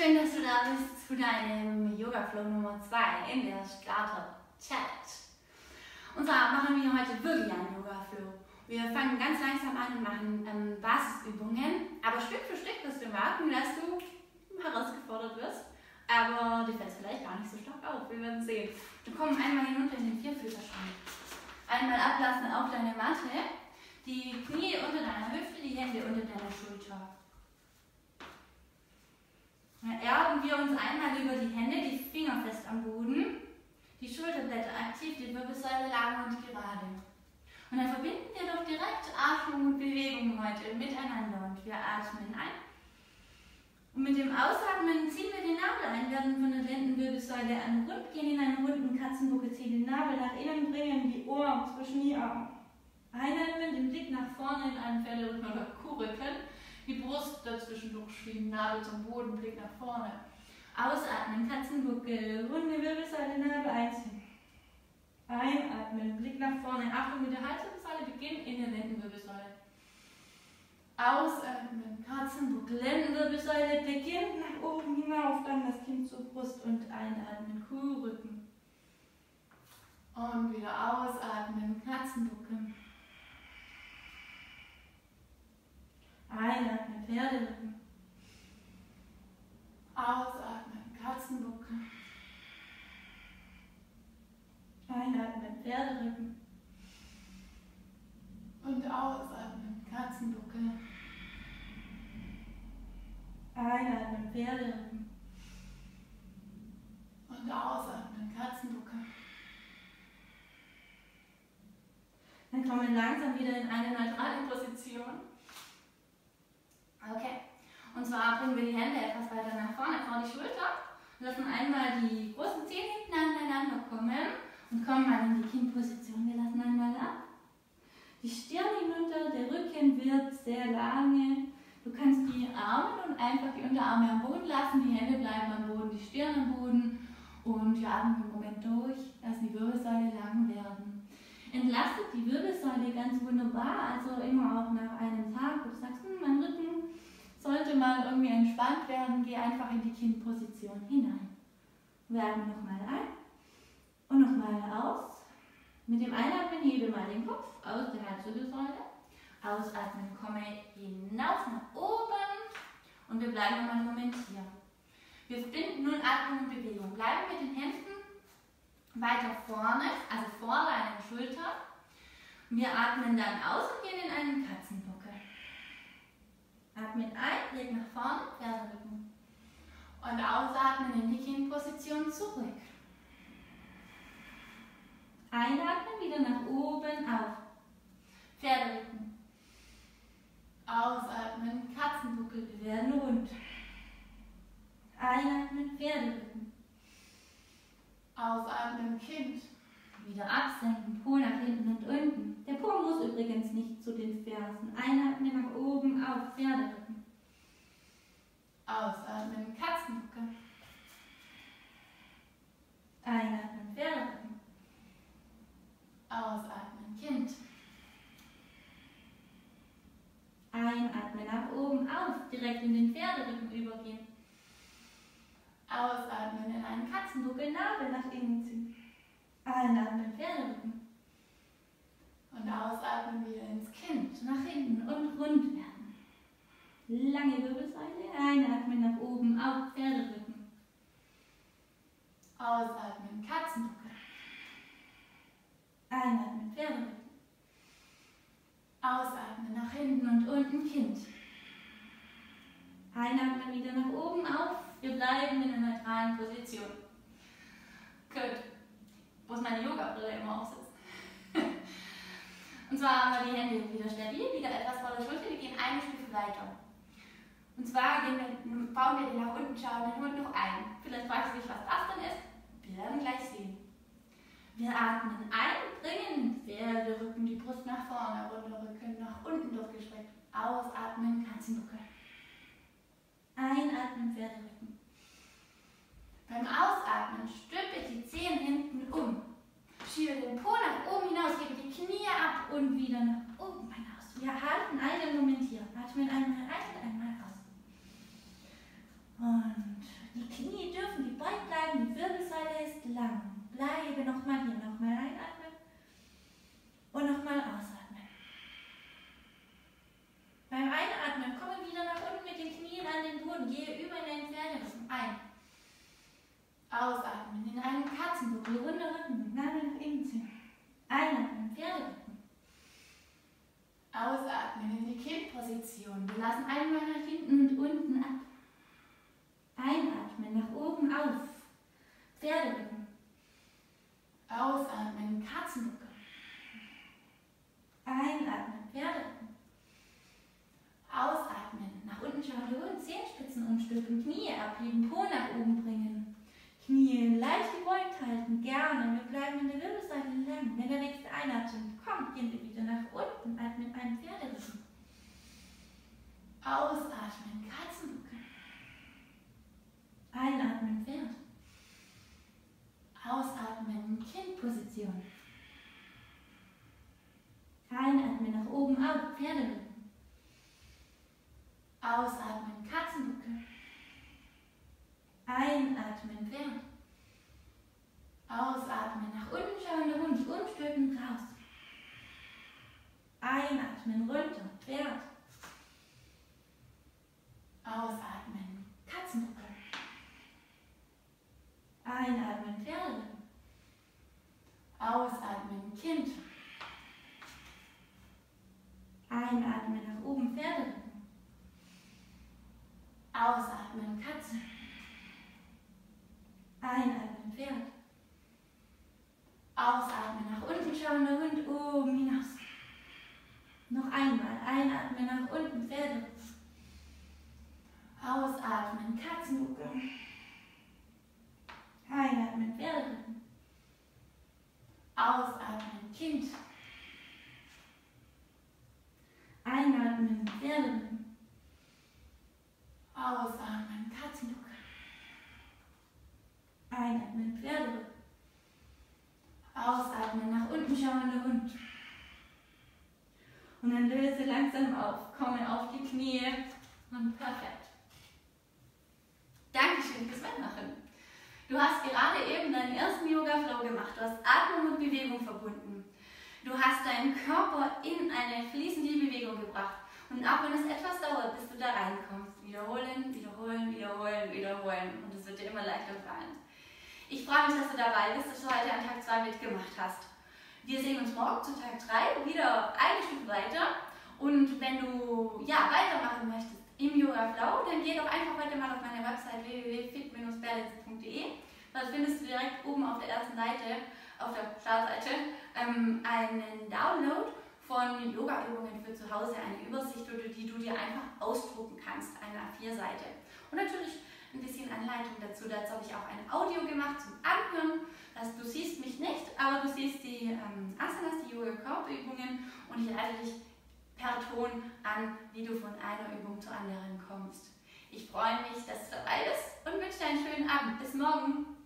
Schön, dass du da bist zu deinem Yoga Flow Nummer 2 in der Starter Challenge. Und zwar machen wir heute wirklich einen Yoga Flow. Wir fangen ganz langsam an und machen ähm, Basisübungen, aber Stück für Stück wirst du merken, dass du herausgefordert wirst. Aber dir fällt es vielleicht gar nicht so stark auf, wir werden sehen. Wir kommen einmal hinunter in den Vierfüßerstand. Einmal ablassen auf deine Matte, die Knie unter deiner Hüfte, die Hände unter deiner Schulter. Dann erden wir uns einmal über die Hände, die Finger fest am Boden, die Schulterblätter aktiv, die Wirbelsäule lang und gerade. Und dann verbinden wir doch direkt Atmung und Bewegung heute miteinander. Und wir atmen ein. Und mit dem Ausatmen ziehen wir den Nabel ein, werden von der Lendenwirbelsäule an rund, gehen in einen runden Katzenbuckel, ziehen den Nabel nach innen, bringen die Ohren zwischen die Arme. Einatmen, den Blick nach vorne in einen Pferderücken oder Kuhrücken die Brust dazwischen durchschieben, Nabel zum Boden, Blick nach vorne. Ausatmen, Katzenbuckel, runde Wirbelsäule, einziehen. Einatmen, Blick nach vorne. Achtung mit der Halswirbelsäule, Beginn in der Lendenwirbelsäule. Ausatmen, Katzenbuckel, Lendenwirbelsäule, beginnt nach oben hinauf, dann das Kinn zur Brust und einatmen, Kuhrücken. Und wieder ausatmen, Katzenbuckel. Einatmen, Pferderücken. Ausatmen, Katzenbuckel. Einatmen, Pferderücken. Und ausatmen, Katzenbuckel. Einatmen, Pferderücken. Und ausatmen, Katzenbuckel. Dann kommen wir langsam wieder in eine neutrale Position. Okay. Und zwar bringen wir die Hände etwas weiter nach vorne, vor die Schulter. Lassen einmal die großen Zehen hinten aneinander kommen und kommen mal in die Kinnposition. Wir lassen einmal ab. Die Stirn hinunter, der Rücken wird sehr lange. Du kannst die Arme und einfach die Unterarme am Boden lassen, die Hände bleiben am Boden, die Stirn am Boden und wir atmen im Moment durch, lassen die Wirbelsäule lang werden. Entlastet die Wirbelsäule ganz wunderbar, also immer auch nach einem Tag, wo du sagst, hm, mein Rücken sollte mal irgendwie entspannt werden, geh einfach in die Kindposition hinein. Wir atmen nochmal ein und nochmal aus. Mit dem Einatmen hebe mal den Kopf aus der Halswirbelsäule. Ausatmen, komme hinauf nach oben und wir bleiben nochmal einen Moment hier. Wir verbinden nun Atmung und Bewegung. Bleiben mit den Händen weiter vorne, also vor deinen Schultern. Wir atmen dann aus und gehen in einen Katzenbuckel. Atmen ein, Blick nach vorne, Pferderücken. Und ausatmen in die Kinnposition zurück. Einatmen, wieder nach oben, auf. Pferderücken. Ausatmen, Katzenbuckel, werden rund. Einatmen, Pferderücken. Ausatmen, Kind. Wieder absenken, Po nach hinten und unten. Der Po muss übrigens nicht zu den Fersen. Einatmen nach oben, auf, Pferderücken. Ausatmen, Katzenbucke. Einatmen, Pferderücken. Ausatmen, Kind. Einatmen nach oben, auf, direkt in den Pferderücken übergehen. Ausatmen in einen Katzenbuckel, Nabel nach innen ziehen. Einatmen, Pferderücken. Und ausatmen wieder ins Kind, nach hinten und rund werden. Lange Wirbelsäule, einatmen nach oben, auf Pferderücken. Ausatmen, Katzenbuckel. Einatmen, Pferderücken. Ausatmen, nach hinten und unten, Kind. Einatmen wieder nach oben, auf. Wir bleiben in der neutralen Position. Gut wo ist meine Yoga-Brille immer aufsitzt. und zwar haben wir die Hände wieder stabil, wieder etwas vor der Schulter. Wir gehen eine Stufe weiter. Und zwar wir, bauen wir den nach unten, schauen den Hund noch ein. Vielleicht fragst du dich, was das denn ist. Wir werden gleich sehen. Wir atmen ein, bringen Pferderücken, die Brust nach vorne, runter Rücken nach unten durchgestreckt. Ausatmen. Einatmen, Pferderücken. Beim Ausatmen stülpe die Zehen hinten um. Schiebe den Po nach oben hinaus, gebe die Knie ab und wieder nach oben hinaus. Wir halten einen Moment hier. Atmen ein und einmal aus. Und und gehe über in den Pferderücken ein. Ausatmen in einen Katzenbuckel, runder Rücken, Nabel nach innen ziehen. Einatmen, Pferderücken. Ausatmen in die Kindposition. Wir lassen einmal nach hinten und unten ab. Einatmen, nach oben auf. Pferderücken. Ausatmen, Katzenbuckel. Einatmen, Pferderücken. Ausatmen, nach unten schauen, Hund, Zehenspitzen umstülpen, Knie abheben, Po nach oben bringen. Knie leicht gebeugt halten, gerne. Wir bleiben in der Wirbelsäule lang. Wenn der nächste einatmet, kommt, gehen wir wieder nach unten, atmen einen Pferderücken. Ausatmen, Katzenbuckel. Einatmen, Pferd. Ausatmen, Kindposition. Einatmen nach oben auf, Pferderücken. Ausatmen, Katzenbuckel. Einatmen, Pferd. Ausatmen, nach unten schauender Hund, umstülpen, raus. Einatmen, runter, Pferd. Ausatmen, Katzenbuckel. Einatmen, Pferde. Ausatmen, Kind. Einatmen nach oben, Pferde. Ausatmen, Katze. Einatmen, Pferd. Ausatmen, nach unten schauender Hund, oben hinaus. Noch einmal, einatmen nach unten, Pferde. Ausatmen, Katzenbuckel. Einatmen, Pferderücken. Ausatmen, Kind. Einatmen, Pferderücken. Ausatmen, Katzenbuckel. Einatmen, Pferderücken. Ausatmen, nach unten schauender Hund. Und dann löse langsam auf, komme auf die Knie und perfekt. Dankeschön fürs Mitmachen. Du hast gerade eben deinen ersten Yoga Flow gemacht. Du hast Atmung und Bewegung verbunden. Du hast deinen Körper in eine fließende Bewegung gebracht. Und auch wenn es etwas dauert, bis du da reinkommst, wiederholen, wiederholen, wiederholen, wiederholen. Und es wird dir immer leichter fallen. Ich freue mich, dass du dabei bist, dass du heute an Tag 2 mitgemacht hast. Wir sehen uns morgen zu Tag 3 wieder eine Stufe weiter. Und wenn du ja, weitermachen möchtest, im Yoga Flow, dann geh doch einfach heute mal auf meine Website www.fit-balance.de. Da findest du direkt oben auf der ersten Seite, auf der Startseite, ähm, einen Download von Yoga-Übungen für zu Hause, eine Übersicht, die du dir einfach ausdrucken kannst, eine A4-Seite. Und natürlich ein bisschen Anleitung dazu. Dazu habe ich auch ein Audio gemacht zum Anhören. Also du siehst mich nicht, aber du siehst die ähm, Asanas, die Yoga-Körperübungen und ich leite dich per Ton an, wie du von einer Übung zur anderen kommst. Ich freue mich, dass du dabei bist und wünsche dir einen schönen Abend. Bis morgen.